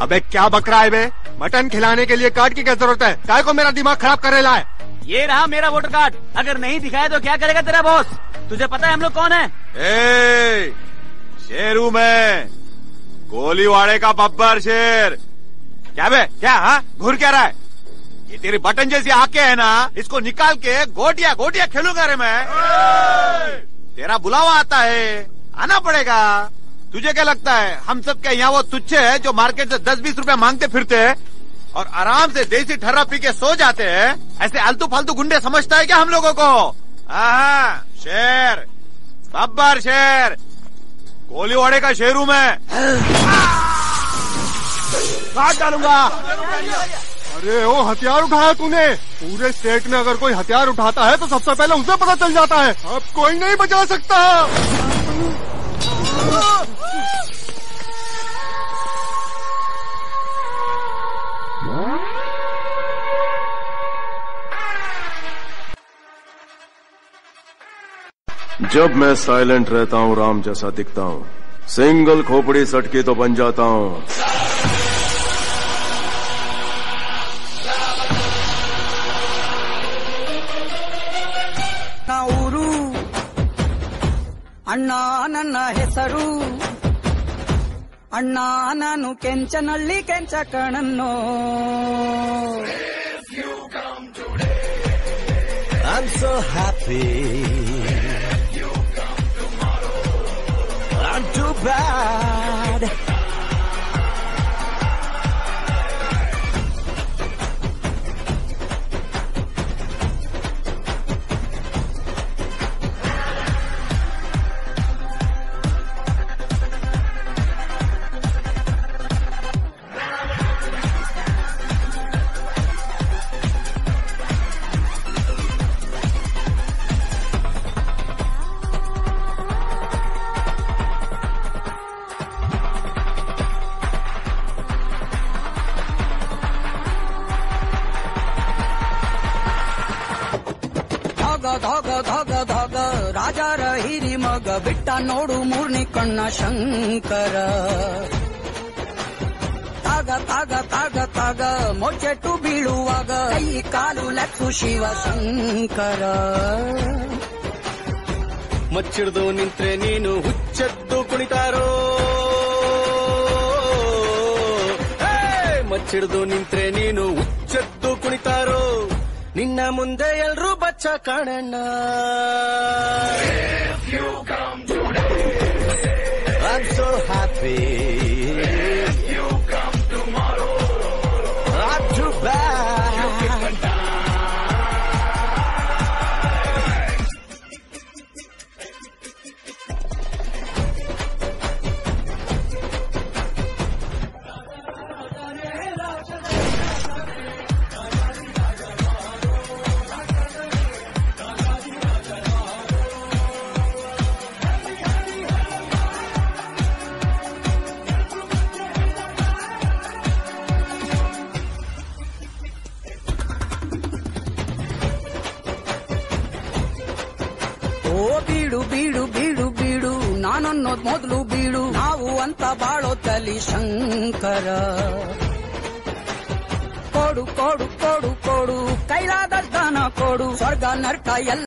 अबे क्या बकरा है बे? मटन खिलाने के लिए कार्ड की क्या ज़रूरत है? काय को मेरा दिमाग खराब कर रहा है। ये रहा मेरा वोटर कार्ड। अगर नहीं दिखाया तो क्या करेगा तेरा बॉस? तुझे पता है हम लोग कौन है? ए, शेरू में। गोलीवाड़े का बब्बर शेर। क्या बे? क्या हाँ? घूर क्या रहा है? ये तेरी बटन जैसी आके है ना इसको निकाल के गोटिया गोटिया खेलूँगा रे मैं। तेरा बुलावा आता है। आना पड़ेगा। तुझे क्या लगता है? हम सब के यहाँ वो तुच्छे है जो मार्केट से दस बीस रुपया मांगते फिरते हैं और आराम से देसी ठर्रा पी के सो जाते हैं? ऐसे आलतू फालतू गुंडे समझता है क्या हम लोगों को? आहा, शेर बब्बर शेर। कोलीवाड़े का शेरू में। काट डालूँगा? अरे ओ हथियार उठाया तूने। पूरे स्टेट में अगर कोई हथियार उठाता है तो सबसे पहले उसे पता चल जाता है। अब कोई नहीं बचा सकता। जब मैं साइलेंट रहता हूँ राम जैसा दिखता हूँ सिंगल खोपड़ी सटकी तो बन जाता हूँ ನನ್ನ ಊರು ಅಣ್ಣ ನನ್ನ ಹೆಸರು ಅಣ್ಣ ನಾನು ಕೆಂಚನಳ್ಳಿ ಕೆಂಚ ಕಣನ್ನು I'm so happy. I'm too bad. ಧಗ ಧಗ ಧಗ ರಾಜರ ಹಿರಿ ಮಗ, ಬಿಟ್ಟ ನೋಡು ಮೂರ್ನಿ ಕಣ್ಣ ಶಂಕರ. ತಾಗ ತಾಗ ತಾಗ ತಾಗ ಮೊಚ್ಚೆಟ್ಟು ಬೀಳುವಾಗ ಈ ಕಾಲು ಲಕ್ಷು ಶಿವ ಶಂಕರ. ಮಚ್ಚಿಡ್ದು ನಿಂತ್ರೆ ನೀನು ಹುಚ್ಚದ್ದು ಕುಣಿತಾರೋ! ಮಚ್ಚಿಡ್ದು ನಿಂತ್ರೆ ನೀನು ಹುಚ್ಚದ್ದು ಕುಣಿತಾರೋ? ನಿನ್ನ ಮುಂದೆ ಎಲ್ರೂ ಬಚ್ಚ ಕಾಣಣ್ಣ. ಓ, ಬೀಡು ಬೀಡು ಬೀಡು ಬೀಡು ನಾನನ್ನೋದ್ ಮೊದಲು ಬೀಡು, ನಾವು ಅಂತ ಬಾಳೋ ತಲಿ ಶಂಕರ. ಕೊಡು ಕೊಡು ಕೊಡು ಕೊಡು ಕೈಲಾದ ದಾನ ಕೊಡು, ಸ್ವರ್ಗ, ನರ್ಕ ಎಲ್ಲ